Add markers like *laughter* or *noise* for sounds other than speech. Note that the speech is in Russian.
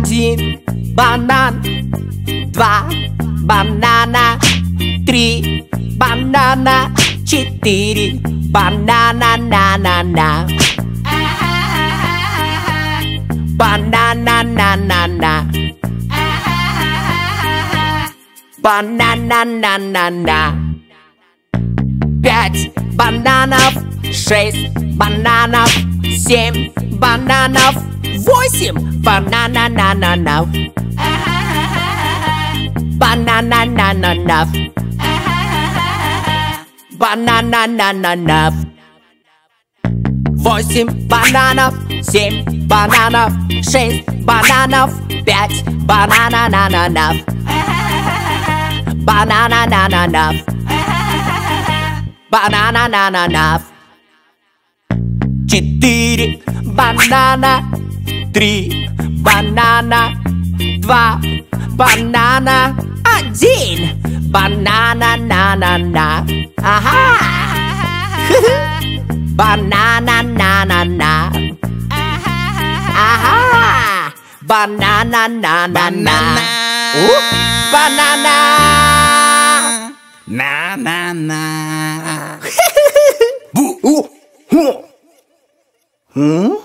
Один банан, два банана, три банана, четыре банана, на на на. Банана, на на на. Банана, на на на. Пять бананов, шесть бананов, семь бананов, восемь банананананов. Банананананов. Банананананов. Восемь бананов, семь бананов, шесть бананов, пять банананананов. Банананананов. Банананананов. Четыре банана, три банана, два банана, один банана на на на. Ага. *laughs* Банана на на на. Ага. Банана на на на. Банана. На-на-на. *laughs* Бу. О. Хо. М?